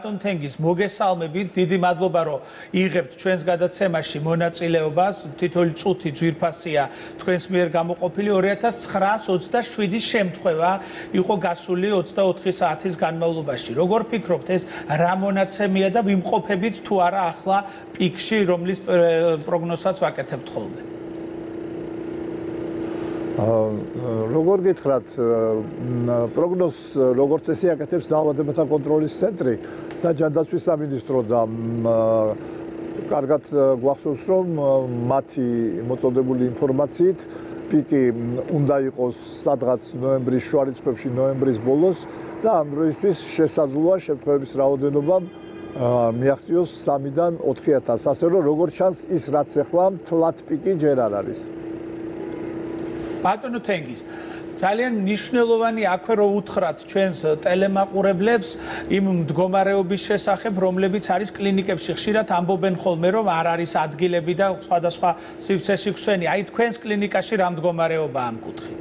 ბატონ თენგის მოგესალმებით. დიდი მადლობა რომ იღებთ ჩვენს გადაცემაში მონაწილეობას. თითოეული წუთი ძვირფასია თქვენს მიერ გამოყოფილი 2927-ის შემთხვევა იყო გასული 24 საათის განმავლობაში. როგორ ფიქრობთ ეს რა მონაცემია და ვიმყოფებით თუ არა ახლა პიკში რომლის პროგნოზსაც ვაკეთებთ ხოლმე? როგორ გითხრათ პროგნოზ როგორც ესე აკეთებს დაავადებათა კონტროლის ცენტრი და ჯანდაცვის სამინისტრო და კარგად გვახსოვს რომ მათი მოწოდებული ინფორმაციით პიკი უნდა იყოს სადღაც ნოემბრის შუა რიცხვებში ნოემბრის ბოლოს და ამ დროისთვის შესაძლოა შემთხვევების რაოდენობა მიაღწიოს 3-დან 4000 ასე რომ როგორც ჩანს ის რაც ახლა თლათ პიკი ჯერ არ არის. ბატონო თენგის ძალიან მნიშვნელოვანი აქვე რო უთხრათ ჩვენს ტელემაყურებლებს იმ მდგომარეობის შესახებ, რომლებიც არის კლინიკებში ხშირად ამბობენ ხოლმე, რომ არ არის ადგილები და სხვადასხვა სივრცეში ქსვენი. აი თქვენს კლინიკაში რა მდგომარეობა ამ კუთხით?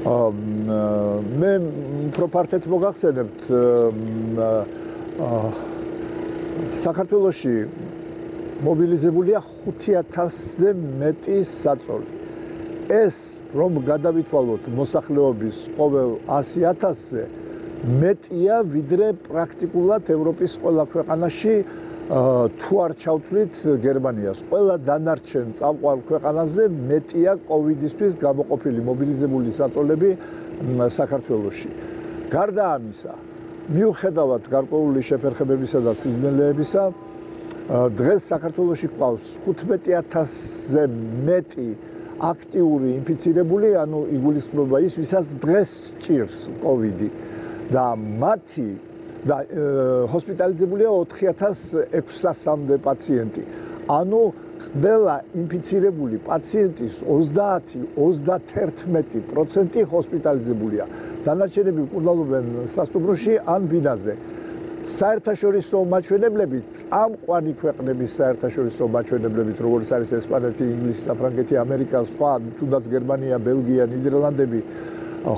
აა მე პროპარტეთ მოგახსენებთ აა საქართველოში მობილიზებულია 5000-ზე მეტი საწოლი. ეს რომ გადავითვალოთ მოსახლეობის ყოველ 100000-ზე მეტია ვიდრე პრაქტიკულად ევროპის ყველა ქვეყანაში თუ არ ჩავთვლით გერმანიას. ყველა დანარჩენ წამყვან ქვეყანაზე მეტია კოვიდისთვის გამოყოფილი მობილიზებული საწოლები საქართველოში. გარდა ამისა, მიუხედავად გარკვეული შეფერხებებისა და სიზნელეებისა, დღეს საქართველოში ყავს 15000-ზე მეტი აქტიური ინფიცირებული, ანუ იგულისხმება ის, ვისაც დღეს ჭირს COVID და მათი და ჰოსპიტალიზებულია 4600-მდე პაციენტი. ანუ ყველა ინფიცირებული პაციენტის 30-31% ჰოსპიტალიზებულია. დანარჩენები კურნალობენ სასტუმროში ან ბინაზე. საერთაშორისო მაჩვენებლები წამყვანი ქვეყნების საერთაშორისო მაჩვენებლებით როგორც არის ესპანეთი, ინგლისი, საფრანგეთი, ამერიკა, სხვა თუნდაც გერმანია, ბელგია, ნიდერლანდები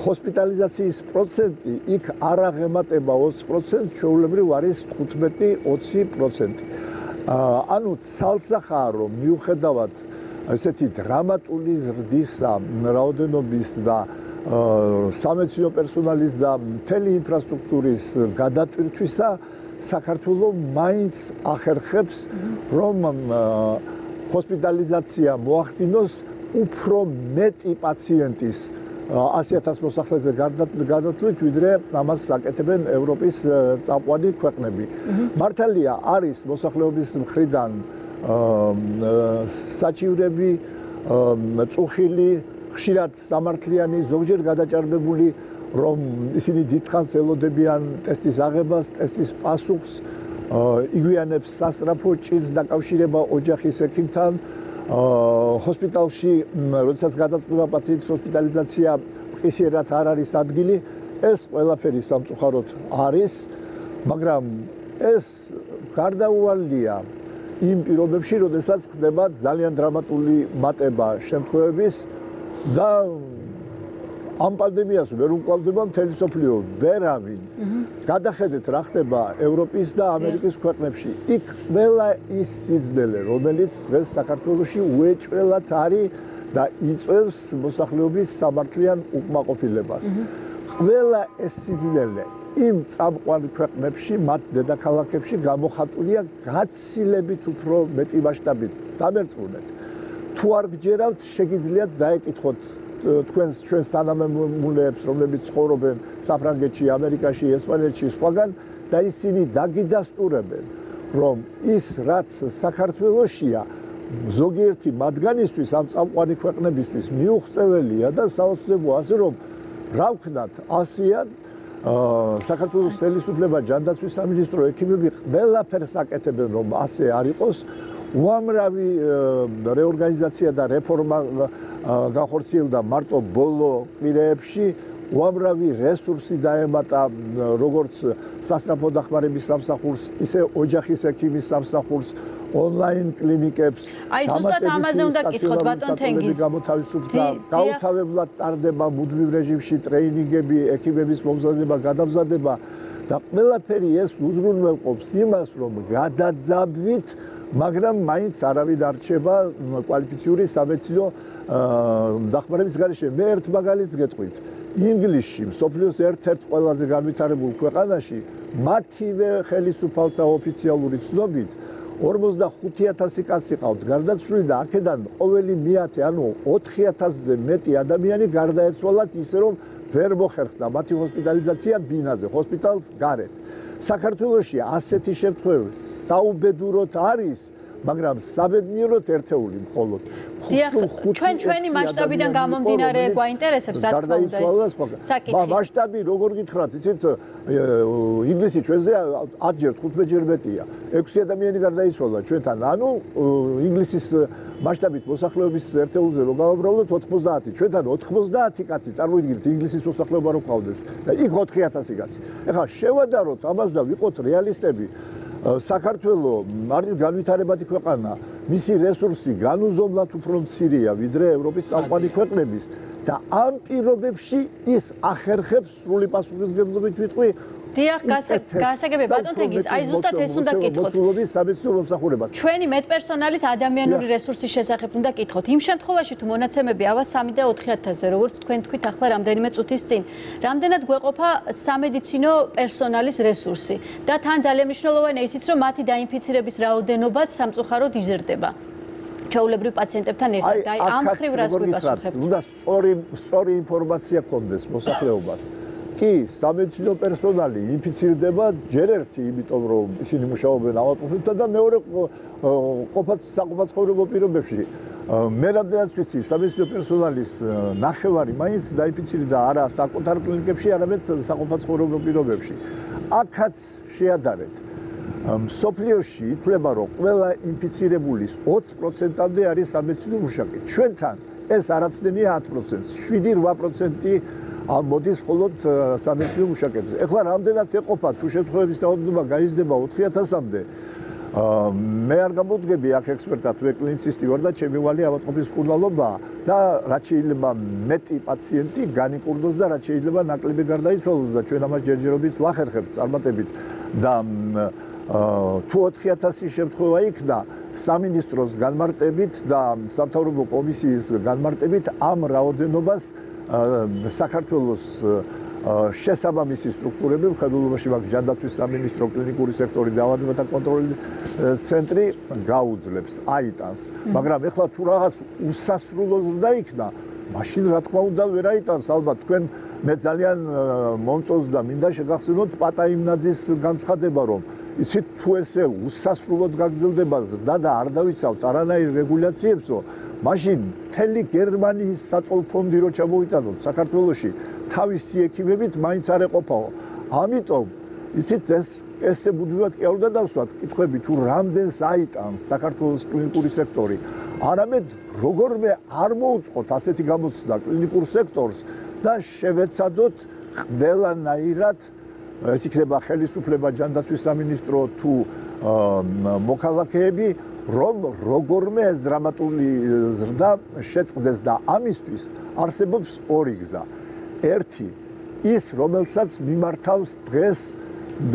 ჰოსპიტალიზაციის პროცენტი იქ არ აღემატება 20%, ჩვეულებრივ არის 15-20%. ანუ ცალსახაა რომ მიუხედავად ესეთი დრამატული ზრდისა, რაოდენობის და სამეცნიერო პერსონალის და მთელი ინფრასტრუქტურის გადატვირთვისა საქართველოს მაინც ახერხებს რომ ჰოსპიტალიზაცია მოახდინოს უფრო მეტი პაციენტის 100000 მოსახლეზე გადატვირთ ვიდრე ამას აკეთებენ ევროპის წამყვანი ქვეყნები. მართალია არის მოსახლეობის მხრიდან საჭივრები წუხილი ხშირად სამართლიანი ზოგჯერ გადაჭარბებული რომ ისინი დიდხანს ელოდებიან ტესტის აღებას, ტესტის პასუხს, იგვიანებს სასწრაფო ჭირს დაკავშირება ოჯახის ექიმთან, ჰოსპიტალში, როდესაც გადაწყდება პაციენტის ჰოსპიტალიზაცია, ყისიერად არ არის ადგილი, ეს ყველაფერი სამწუხაროდ არის, მაგრამ ეს გარდაუვალია იმ პირობებში, როდესაც ხდება ძალიან დრამატული მატება შემთხვევების და ამ პანდემიას ვერ უკლავდება მთელი სოფლიო ვერავინ. გადახედეთ რა ხდება ევროპის და ამერიკის ქვეყნებში. იქ ყველა ის სიძნელე, რომელიც დღეს საქართველოში უეჭველად არის და იწევს მოსახლეობის სამართლიან უკმაყოფილებას. ყველა ეს სიძნელე იმ წამყვან ქვეყნებში, მათ დედაქალაქებში გამოხატულია გაცილებით უფრო მეტი მასშტაბით. დამერწმუნეთ. თუ არ გჯერავთ, შეგიძლიათ დაეკითხოთ თქვენს ჩვენს თანამემამულეებს, რომლებიც ცხოვრობენ საფრანგეთში, ამერიკაში, ესპანეთში, სხვაგან და ისინი დაგიდასტურებენ, რომ ის რაც საქართველოსია ზოგიერთი მათგანისთვის ამ წამყვანი ქვეყნებისთვის მიუღწეველია და საოცრებო ასე რომ რა ვქნათ ასიან აა საქართველოს ხელისუფლება ჯანდაცვის სამინისტრო ექიმები ყველაფერს აკეთებენ რომ ასე არ იყოს უამრავი რეორგანიზაცია და რეფორმა განხორციელდა მარტო ბოლო კვირეებში უამრავი რესურსი დაემატა როგორც სასწრაფო დახმარების სამსახურს, ისე ოჯახის ექიმის სამსახურს, ონლაინ კლინიკებს. აი ზუსტად ამაზე უნდა გითხოთ ბატონ თენგიზ. გამოთავისუფლდა, გაუთავებლად ტარდება მუდმივ რეჟიმში ტრეინინგები, ექიმების მომზადება, გადამზადება და ყველაფერი ეს უზრუნველყოფს იმას, რომ გადაძაბვით, მაგრამ მაინც არავინ არ რჩება კვალიფიციური სამეცნიერო დახმარების გარეშე. მე ერთ მაგალითს გეტყვით. ინგლისში, სოფლიოს ერთ-ერთ ყველაზე განვითარებულ ქვეყანაში, მათივე ხელისუფალთა ოფიციალური ცნობით 45000 კაცი ყავთ გარდაცვლილი და აქედან ყოველი მეათე, ანუ 4000-ზე მეტი ადამიანი გარდაეცვალათ ისე რომ ვერ მოხერხდა მათი ჰოსპიტალიზაცია ბინაზე, ჰოსპიტალს გარეთ. საქართველოში ასეთი შემთხვევები საუბედუროთ არის, მაგრამ საბედნიეროდ ერთეული მხოლოდ. ჩვენ ჩვენი მასშტაბიდან გამომდინარე გვაინტერესებს რა თქმა უნდა ეს საკითხი. მასშტაბი როგორ გითხრათ იცით ინგლისი ჩვენზე 10 ჯერ 15 ჯერ მეტია. 6 ადამიანი გარდაიცვალა ჩვენთან. ანუ ინგლისის მასშტაბით მოსახლეობის ერთეულზე რო გავაბრალოთ 90 ჩვენთან 90 კაცი წარმოიდგინეთ ინგლისის მოსახლეობა რო ყავდეს. და იქ 4000 კაცი. ეხლა შევადაროთ ამას და ვიყოთ რეალისტები საქართველოს მარტივ განვითარებადი ქვეყანა, მისი რესურსი განუზომლად უფრო მცირეა ვიდრე ევროპის წამყვანი ქვეყნების. და ამ პირობებში ის ახერხებს სრული პასუხისგებლობით ვიტყვი დიახ, გასაგებია ბატონ თენგის, აი ზუსტად ეს უნდა კითხოთ. მოსულობის სამეცნიერო მომსახურებას. ჩვენი მეტპერსონალის ადამიანური რესურსის შესახებ უნდა კითხოთ. იმ შემთხვევაში თუ მონაცემები ავა 3 და 4000-ზე, როგორც თქვენ თქვით ახლა რამდენიმე წუთის წინ, რამდენად გვეყოფა სამედიცინო პერსონალის რესურსი და თან ძალიან მნიშვნელოვანია ისიც, რომ მათი დაინფიცირების რაოდენობაც სამწუხაროდ იზრდება. ჩაულებრივ პაციენტებთან ერთად აი ამ ხრივ რას გვიპასუხებთ? უნდა სწორი სწორი ინფორმაცია გქონდეს მოსახლეობას. კი, სამედიცინო პერსონალი ინფიცირდება ჯერ ერთი, იმიტომ რომ ისინი მუშაობენ ავადმყოფებთან და მეორე ყოფაც საყოფაცხოვრებო პირობებში. მე რამდენიც ვიცი, სამედიცინო პერსონალის ნახევარი მაინც დაინფიცირდა არა საკუთარ კლინიკებში, არამედ საყოფაცხოვრებო პირობებში. აქაც შეადარეთ. სოფლიოში ითვლება, რომ ყველა ინფიცირებულის 20%-ამდე არის სამედიცინო მუშაკი. ჩვენთან ეს არაცდენია 10%, 7-8% ამ მოდის მხოლოდ სამეცნიერო მუშაკებზე. ეხლა რამდენად ეყოფა თუ შემთხვევების რაოდენობა გაიზრდება 4000-მდე? აა მე არ გამოდგები აქ ექსპერტად, მე კლინიცისტი ვარ და ჩემი ვალი ავადმყოფის მკურნალობა და რაც შეიძლება მეტი პაციენტი განიკურნოს და რაც შეიძლება ნაკლები გარდაიცვალოს და ჩვენ ამას ჯერჯერობით ვახერხებთ წარმატებით და თუ 4000 შემთხვევა იქნა სამინისტროს განმარტებით და სამთავრობო კომისიის განმარტებით ამ რაოდენობას საქართველოს შესაბამისი სტრუქტურები მხედველობაში მაგ ჯანდაცვის სამინისტრო კლინიკური სექტორი და ავადმყოფთა კონტროლის ცენტრი გაუძლებს აიტანს. მაგრამ ეხლა თუ რაღაც უსასრულო ზრდა იქნა მაშინ რა თქმა უნდა ვერ აიტანს. ალბათ თქვენ მე ძალიან მომწონს და მინდა შეგახსენოთ პატაიმნაძის განცხადება რომ იცით თუ ესე უსასრულოდ გაგრძელდება ზრდა და არ დავიცავთ არანაირ რეგულაციებსო მაშინ მთელი გერმანიის საწოლ ფონდი რო ჩამოიტანოთ საქართველოში თავისი ექიმებით მაინც არ ეყოფაო. ამიტომ ისიც ეს ესე ბუდმივად კი არ უნდა დავსვათ კითხვები თუ რამდენს აიტანს საქართველოს კლინიკური სექტორი. არამედ როგორმე არ მოუწყოთ ასეთი გამოცდა კლინიკურ სექტორს და შევეცადოთ ყველანაირად ეს იქნება ხელისუფლება ჯანდაცვის სამინისტრო თუ მოქალაქეები რომ როგორმე ეს დრამატული ზრდა შეწყდეს და ამისთვის არსებობს ორი გზა. ერთი ის რომელსაც მიმართავს დღეს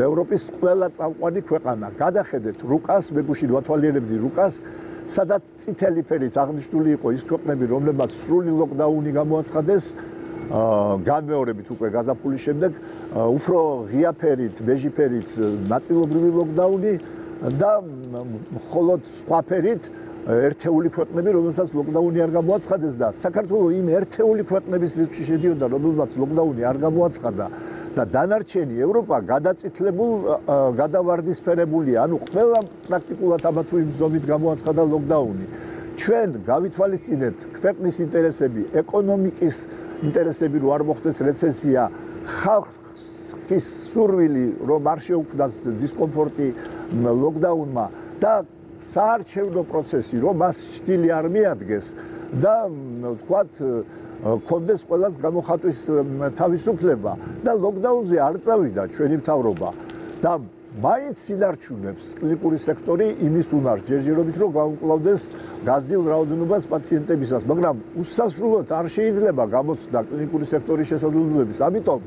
ევროპის ყველა წამყვანი ქვეყანა. გადახედეთ რუკას, მეგუში ვათვალიერებდი რუკას, სადაც წითელი ფერით აღნიშნული იყო ის ქვეყნები, რომლებმაც სრული ლოკდაუნი გამოაცხადეს. განმეორებით უკვე გაზაფხულის შემდეგ უფრო ღია ფერით, ბეჟი ფერით ნაწილობრივი ლოკდაუნი და მხოლოდ სხვაფერით ერთეული ქვეყნები, რომელსაც ლოკდაუნი არ გამოაცხადეს და საქართველოს იმ ერთეული ქვეყნების რიცხვში შედიოდა, რომელსაც ლოკდაუნი არ გამოაცხადა და დანარჩენი ევროპა გადაწითლებულ გადავარდისფერებულია, ანუ ყველა პრაქტიკულად ამა თუ იმ ზომით გამოაცხადა ლოკდაუნი. ჩვენ გავითვალისწინეთ ქვეყნის ინტერესები, ეკონომიკის ინტერესები, რომ არ მოხდეს რეცესია, ხალხს ხის სურვილი რომ არ შეუქმნას დისკომფორტი ლოკდაუნმა და საარჩევნო პროცესი რომ მას სტილი არ მიადგეს და თქვათ კონდეს ყოველას გამოხატვის თავისუფლება და ლოკდაუნზე არ წავიდა ჩვენი მთავრობა. და მაინც სინარჩუნებს კლინიკური სექტორი იმის უნარს. ჯერჯერობით რომ გაუკლავდეს გაზრდილ რაოდენობას პაციენტებისას მაგრამ უსასრულოდ არ შეიძლება გამოცდა კლინიკური სექტორის შესაძლებლობების. ამიტომ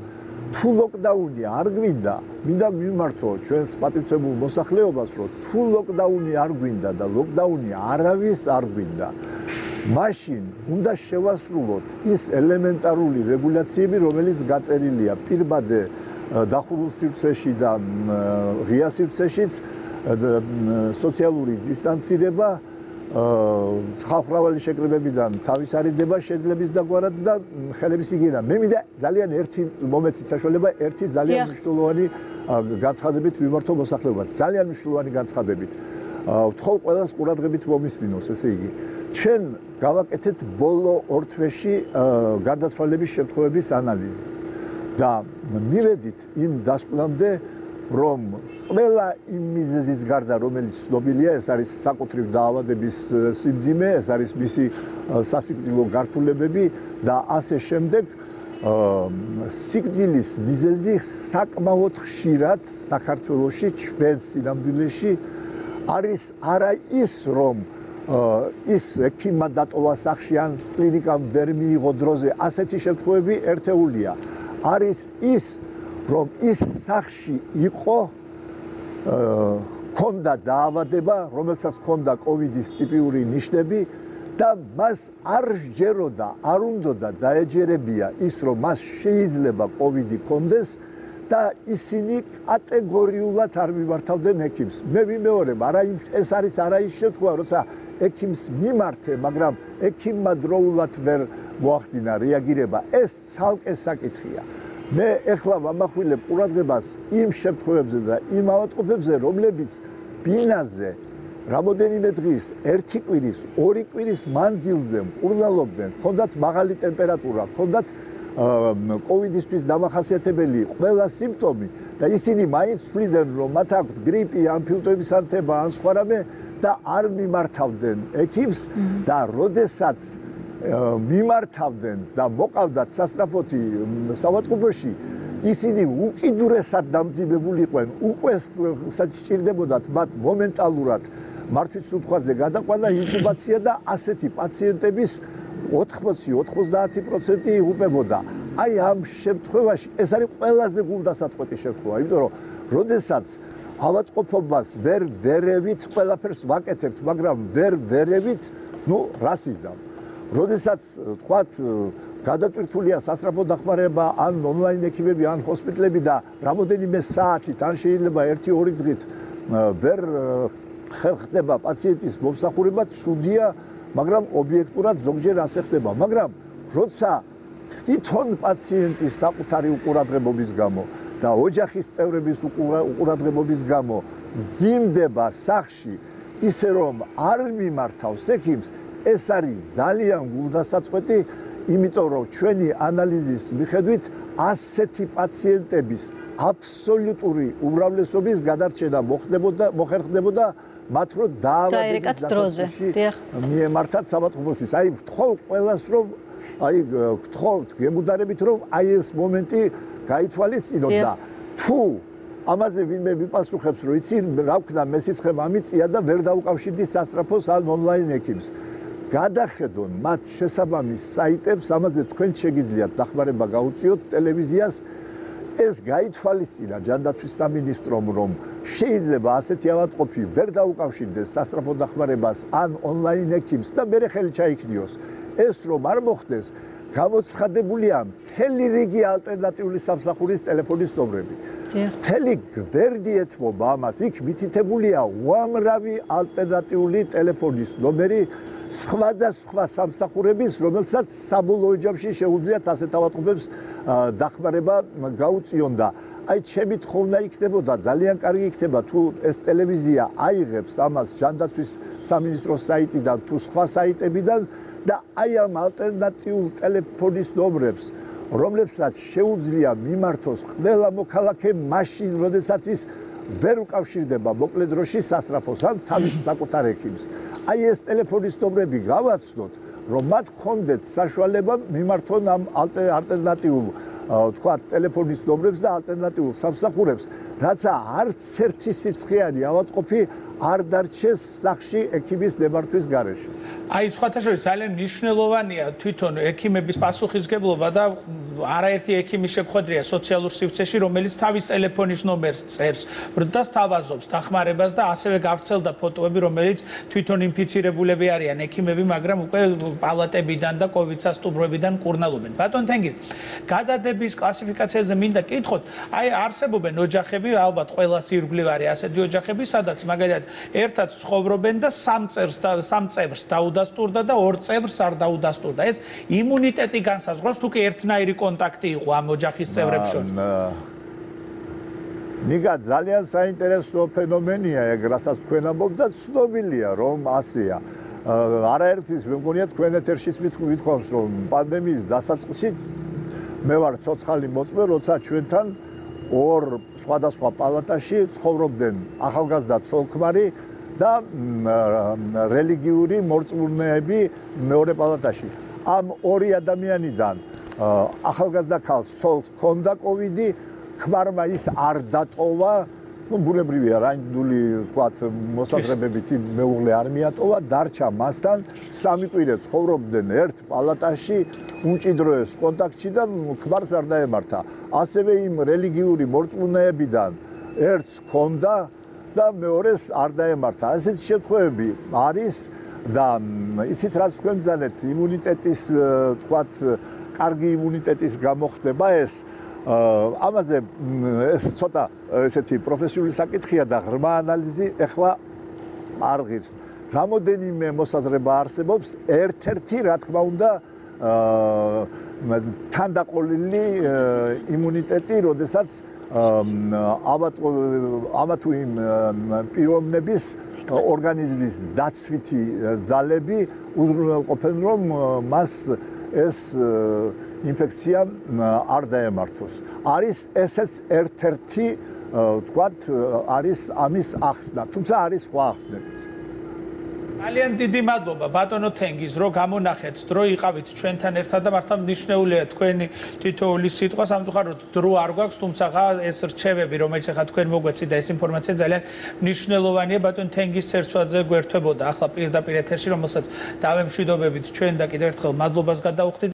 თუ ლოკდაუნი არ გვინდა, მინდა მიმართო ჩვენს პატივცემულ მოსახლეობას, რომ თუ ლოკდაუნი არ გვინდა და ლოკდაუნი არავის არ გვინდა, მაშინ უნდა შევასრულოთ ის ელემენტარული რეგულაციები, რომელიც გაწერილია პირბადე დახურულ სივრცეში და ღია სივრცეშიც სოციალური დისტანცირება ხალხმრავალი შეკრებებიდან თავის არიდება შეძლების დაგვარად და ხელების იგინა. მე მინდა ძალიან ერთი მომეცი საშუალება, ერთი ძალიან მნიშვნელოვანი განცხადებით მიმართო მოსახლეობას. ძალიან მნიშვნელოვანი განცხადებით. ვთხოვ ყველას ყურადღებით მომისმინოს, ესე იგი. ჩვენ გავაკეთეთ ბოლო ორ თვეში გარდაცვალების შემთხვევების ანალიზი. და მივედით იმ დასკვნამდე, რომ ყველა იმ მიზეზის გარდა რომელიც ცნობილია ეს არის საკუთრივ დაავადების სიმძიმე ეს არის მისი სასიკვდილო გართულებები და ასე შემდეგ სიკვდილის მიზეზი საკმაოდ ხშირად საქართველოში ჩვენს სინამდვილეში არის არა ის რომ ის ექიმა დატოვა სახში ან კლინიკამ ვერ მიიღო დროზე ასეთი შემთხვევები ერთეულია არის ის რომ ის სახში იყო ქონდა დაავადება, რომელსაც ქონდა კოვიდის ტიპიური ნიშნები და მას არ ჯეროდა, არ უნდოდა დაეჯერებია ის, რომ მას შეიძლება კოვიდი ქონდეს და ისინი კატეგორიულად არ მიმართავდნენ ექიმს. მე ვიმეორებ, არა იმ ეს არის არა ის შემთხვევა, როცა ექიმს მიმართე, მაგრამ ექიმმა დროულად ვერ მოახდინა რეაგირება. ეს ცალკე საკითხია. მე ეხლა ვამახვილებ ყურადღებას იმ შემთხვევებზე და იმ ავადმყოფებზე, რომლებიც ბინაზე რამოდენიმე დღის, ერთი კვირის, ორი კვირის მანძილზე მკურნალობდნენ, ხონდათ მაღალი ტემპერატურა, ხონდათ კოვიდისთვის დამახასიათებელი ყველა სიმპტომი და ისინი მაინც თვლიდნენ, რომ მათ აქვთ გრიპი, ან ფილტვების ანთება, ან სხვა რამე და არ მიმართავდნენ ექიმს და როდესაც მიმართავდნენ და მოყავდათ სასტრაფოთი სავატყუბოში ისინი უკიდურესად დამძიმებული იყვნენ უკვე საჭირდებოდათ მათ მომენტალურად მართვის უთქვაზე გადაყვანა ინკუბაცია და ასეთი პაციენტების 80-90% იღუპებოდა. აი ამ შემთხვევაში ეს არის ყველაზე გულდასაწყვეტი შემთხვევა, იმიტომ რომ როდესაც ავადმყოფობას ვერ ვერევით ყველაფერს ვაკეთებთ, მაგრამ ვერ ვერევით, ну, რასიზამ. როდესაც თქვათ გადატვირთულია სასწრაფო დახმარება ან ონლაინ ექიმები ან ჰოსპიტალები და რამოდენიმე საათით ან შეიძლება 1-2 დღით ვერ ხერხდება პაციენტის მომსახურება, ცუდია, მაგრამ ობიექტურად ზოგჯერ ასე ხდება, მაგრამ როცა თვითონ პაციენტის საკუთარი უყურადღებობის გამო და ოჯახის წევრების უყურადღებობის გამო ძიმდება სახში ისე რომ არ მიმართავს ექიმს ეს არის ძალიან გულდასაწყვეტი, იმიტომ რომ ჩვენი ანალიზის მიხედვით ასეთი პაციენტების აბსოლუტური უმრავლესობის გადარჩენა მოხდებოდა, მოხერხდებოდა მათ რო დაავადების დასაწყისში მიემართათ სამათხმოსთვის. აი ვთხოვ ყველას რომ აი ვთხოვთ გემუდარებით რომ აი ეს მომენტი გაითვალისწინოთ და თუ ამაზე ვინმე მიპასუხებს რომ იცი რა ვქნა მესიცხე მამიწია და ვერ დაუკავშირდი სასტრაფოს ან ონლაინ ექიმს. გადახედონ მათ შესაბამის საიტებს, ამაზე თქვენ შეგიძლიათ დახმარება გაუწიოთ ტელევიზიას. ეს გაითვალისწინა ჯანდაცვის სამინისტრომ, რომ შეიძლება ასეთი ავადმყოფი ვერ დაუკავშირდეს სასწრაფო დახმარებას ან ონლაინ ექიმს და მე ხელი ჩაიქნიოს. ეს რომ არ მოხდეს, გამოცხადებულია მთელი რიგი ალტერნატიული სამსახურის ტელეფონის ნომრები. მთელი გვერდი ეთმობა ამას, იქ მითითებულია უამრავი ალტერნატიული ტელეფონის ნომერი. სხვადასხვა სამსახურების, რომელსაც საბოლოო ჯამში შეუძლიათ ასეთ ავადმყოფებს დახმარება გაუწიონ და აი ჩემი თხოვნა იქნებოდა ძალიან კარგი იქნება თუ ეს ტელევიზია აიღებს ამას ჯანდაცვის სამინისტროს საიტიდან თუ სხვა საიტებიდან და აი ამ ალტერნატიულ ტელეფონის ნომრებს რომლებსაც შეუძლია მიმართოს ყველა მოქალაქე მაშინ, როდესაც ის ვერ უკავშირდება მოკლე დროში სასწრაფოს ან თავის საკუთარ ექიმს. აი ეს ტელეფონის ნომრები გავაცნოთ, რომ მათ გქონდეთ საშუალება მიმართონ ამ ალტერნატიულ თქვა ტელეფონის ნომრებს და ალტერნატიულ სამსახურებს, რაც არც ერთი სიცხეანი ავადმყოფი არ დარჩეს სახში ექიმის ნებართვის გარეშე. აი სხვათა შორის ძალიან მნიშვნელოვანია თვითონ ექიმების პასუხისგებლობა და არაერთი ექიმი შეხვედრია სოციალურ სივრცეში, რომელიც თავის ტელეფონის ნომერს წერს, ბრდას თავაზობს დახმარებას და ასევე გავრცელდა ფოტოები, რომელიც თვითონ ინფიცირებულები არიან ექიმები, მაგრამ უკვე პალატებიდან და კოვიდ სასტუმროებიდან კურნალობენ. ბატონ თენგიზ, გადადების კლასიფიკაციაზე მინდა კითხოთ, აი არსებობენ ოჯახები, ალბათ ყველა სირგვლივ არის ასეთი ოჯახები, სადაც მაგალითად ერთად ცხოვრობენ და სამ წელს და სამ წელს დაუდასტურდა და ორ წელს არ დაუდასტურდა. ეს იმუნიტეტი განსაზღვრავს თუ კი ერთნაირი კონტაქტი იყო ამ ოჯახის წევრებს შორის. ნიგა ძალიან საინტერესო ფენომენია ეგ რასაც თქვენ ამბობთ და ცნობილია რომ ასეა. არაერთის მე მგონია თქვენ ეთერშიც მithქვამს რომ პანდემიის დასაწყისში მე ვარ ცოცხალი მოწმე როცა ჩვენთან ორ სხვადასხვა პალატაში ცხოვრობდნენ ახალგაზრდა ცოლქმარი და რელიგიური მორწმუნეები მეორე პალატაში. ამ ორი ადამიანიდან ახალგაზრდა ქალს ცოლს ჰქონდა კოვიდი, ქმარმა ის არ დატოვა, ну ბუნებრივია რა ინდული თქვათ მოსაზრებებით მეუღლე არ მიატოვა, დარჩა მასთან სამი კვირა ცხოვრობდნენ ერთ პალატაში, უმჭიდროეს კონტაქტში და ქმარს არ დაემართა. ასევე იმ რელიგიური მორწმუნეებიდან ერთს ჰქონდა და მეორეს არ დაემართა. ასეთი შემთხვევები არის და ისიც რაც თქვენ ძალეთ იმუნიტეტის თქვათ კარგი იმუნიტეტის გამოხდება ეს ამაზე ეს ცოტა ესეთი პროფესიული საკითხია და ღრმა ანალიზი ეხლა არ ღირს. რამოდენიმე მოსაზრება არსებობს, ერთ-ერთი რა თქმა უნდა თანდაყოლილი იმუნიტეტი, როდესაც ამათუ ამათუ იმ პიროვნების ორგანიზმის დაცვითი ძალები უზრუნველყოფენ რომ მას ეს ინფექცია არ დაემართოს. არის ესეც ერთ-ერთი თქვათ არის ამის ახსნა, თუმცა არის სხვა ახსნებიც. ძალიან დიდი მადლობა. ბატონო თენგიზ რომ გამონახეთ დრო იყავით ჩვენთან ერთად და მართლა მნიშვნელოვანია თქვენი თითოეული სიტყვა სამწუხაროდ დრო არ გვაქვს თუმცა ეს რჩევები რომელიც ახლა თქვენ მოგვეცით და ეს ინფორმაცია ძალიან მნიშვნელოვანია. ბატონ თენგიზ ცერცვაძე გვერდებოდა ახლა პირდაპირ ეთერში რომელსაც დავემშვიდობებით ჩვენ და კიდევ ერთხელ მადლობას გადაუხდით